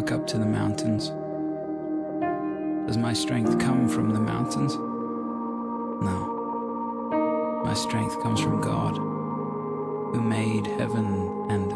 look up to the mountains. Does my strength come from the mountains? No. My strength comes from God, who made heaven and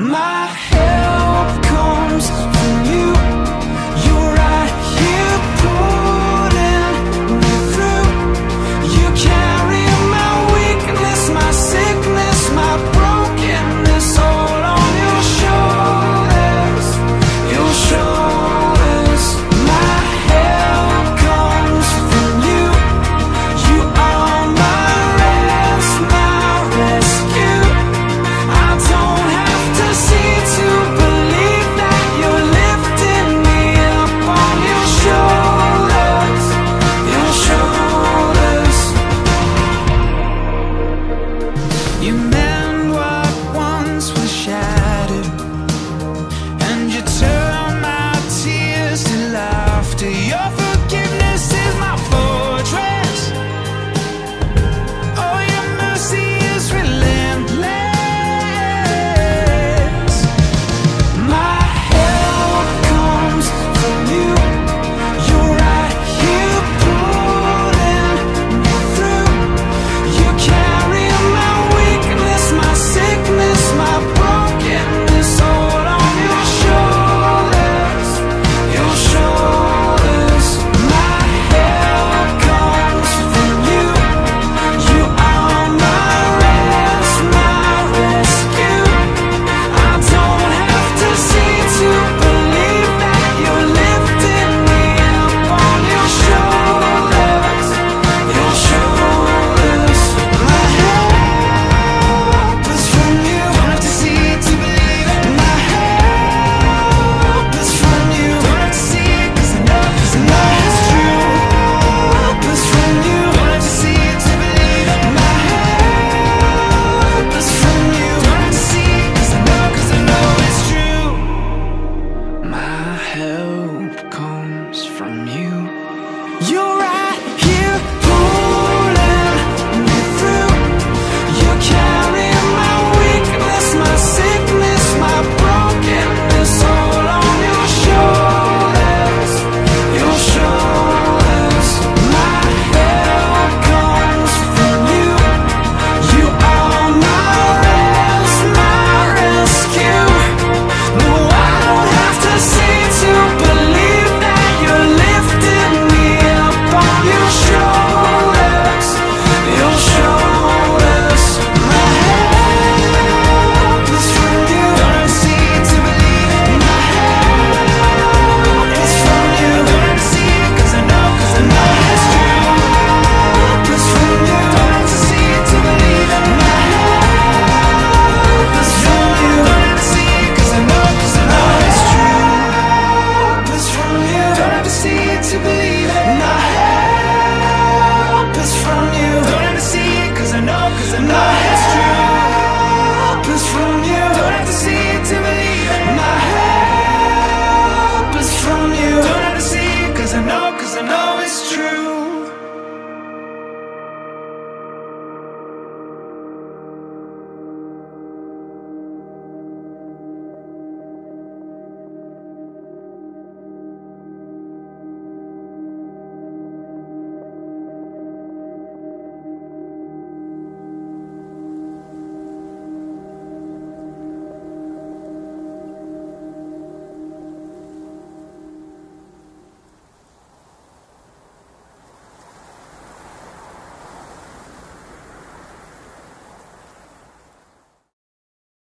My